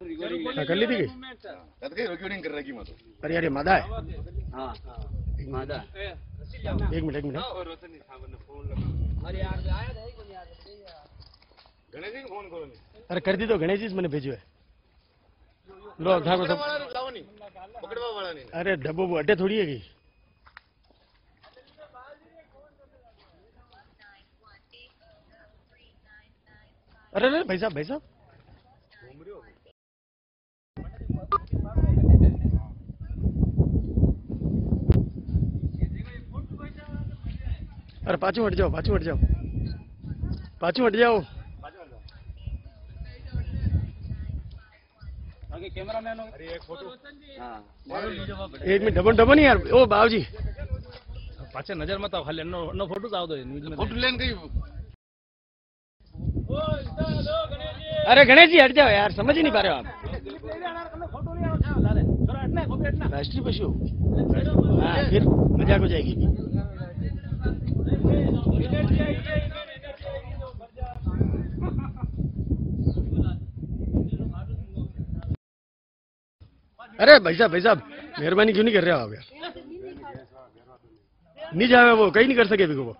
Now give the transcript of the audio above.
हाँ, कर ली थी रिकॉर्डिंग कर रखी मग तो अरे मादा है। हाँ मादा। एक मिनट एक मिनट। गणेश जी अरे कर दी तो गणेश जी मैंने भेजो है। लो ठाकुर साहब। वाला नहीं अरे डब्बो वो अड्डे थोड़ी है कि? अरे अरे भाई साहब भाई साहब। अरे पाछू हट जाओ पाछू हट जाओ पाछू हट जाओ आगे कैमरा मैन अरे एक फोटो हाँ एक मिनट डबो डबो नहीं यार ओ बाबूजी પાછા નજર મત આવ ખાલી એનો એનો ફોટો જ આવતો હોય ન્યૂઝ फोटो लेन गई अरे गणेश जी हट जाओ यार समझ ही नहीं पा रहे हो आप राष्ट्रीय पशु हाँ फिर मजाक हो जाएगी अरे भाई साहब भाई साहब, मेहरबानी क्यों नहीं कर रहे आप यार? नहीं जावे वो, कहीं नहीं कर सके बिको वो।